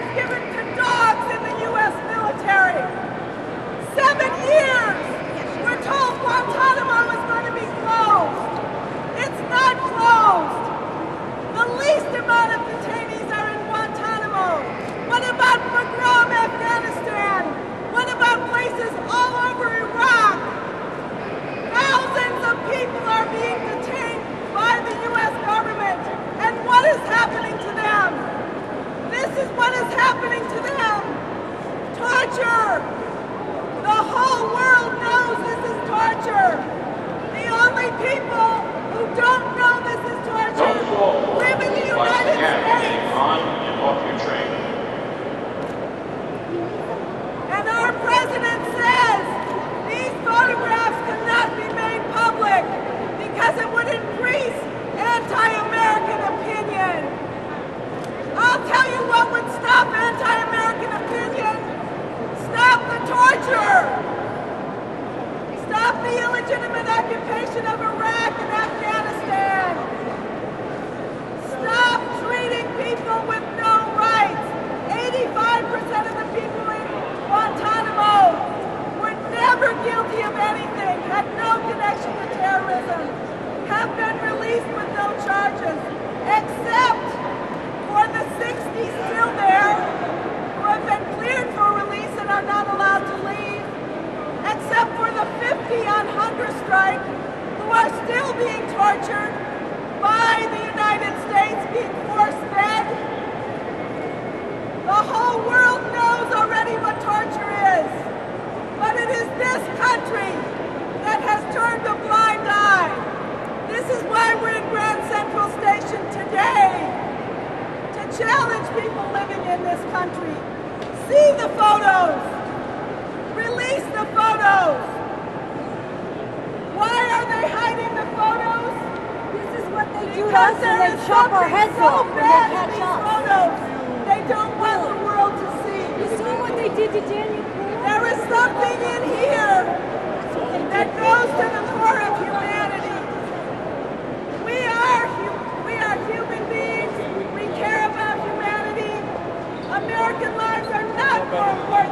just give gentlemen. this country. See the photos. Release the photos. Why are they hiding the photos? This is what they do to us and they chop our heads so off and they catch us. Photos. They don't want the world to see. You saw what they did to Daniel There is something in here that goes to the core of humanity. Vamos Obrigado.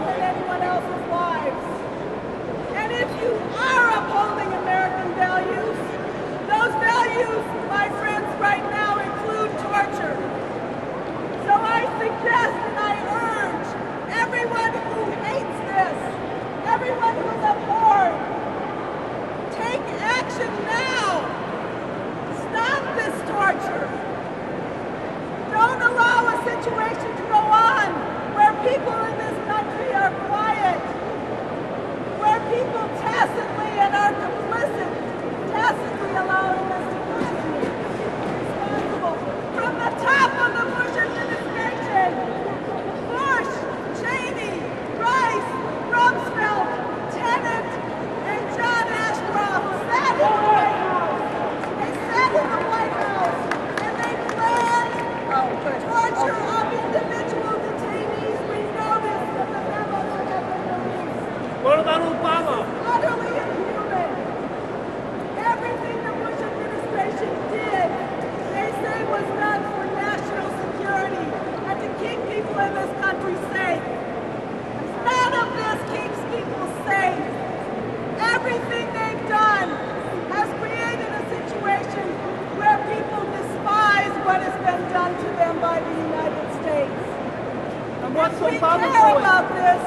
That's if what we care doing. about this,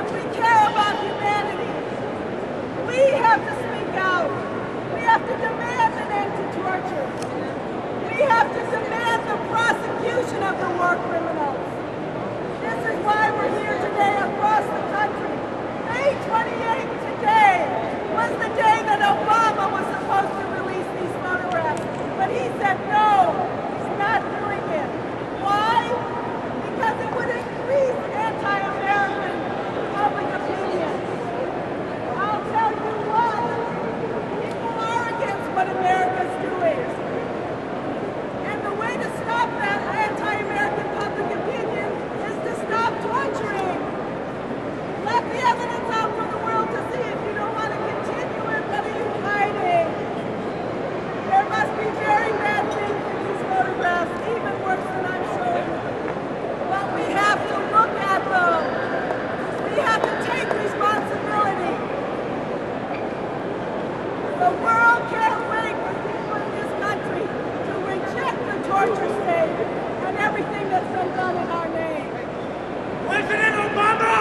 if we care about humanity, we have to speak out. We have to demand an end to torture. We have to demand the prosecution of the war criminals. This is why we're here. voluntarily for people in this country to reject the torture state and everything that's been done in our name. President Obama,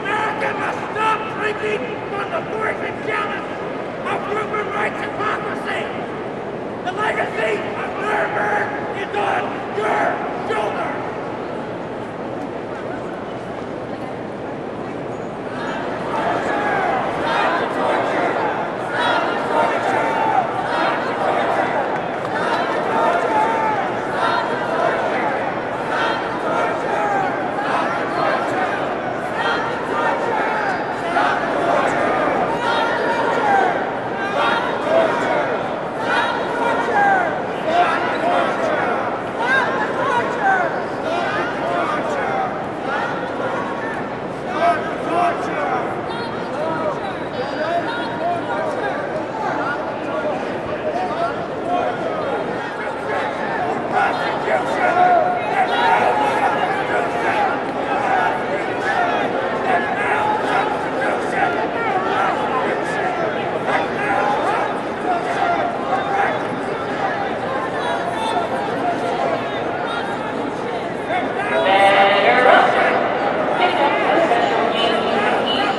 America must stop drinking from the poisoned chalice of human rights hypocrisy. The legacy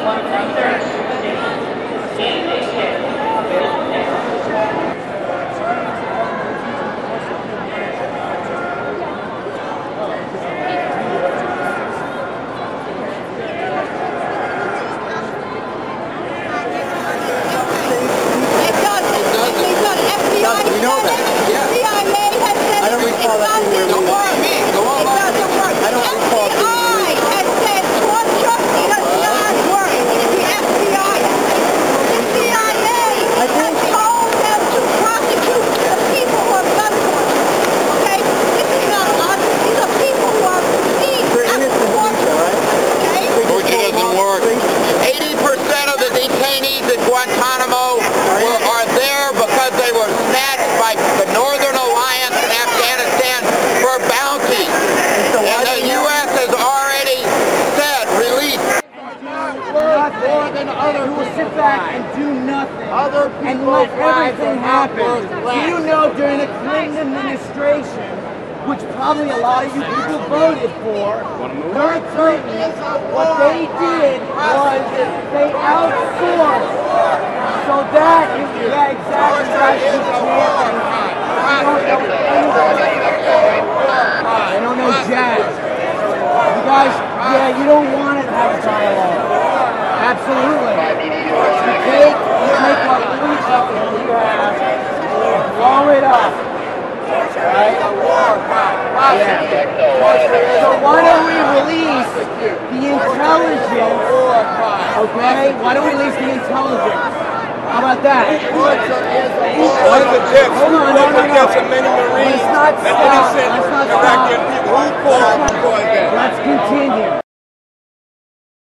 123rd. Which probably a lot of you people voted for, during Clinton, what they did was they outsourced. So that is, yeah, exactly, can't. I don't know anything. I don't know jazz. You guys, yeah, you don't want to have a dialogue. Absolutely. You take, you take what you have, blow it up. So why don't we release the intelligence? Okay? Why don't we release the intelligence? How about that? What's the no. against many Marines Let's not stop. Let's not stop. Let's continue.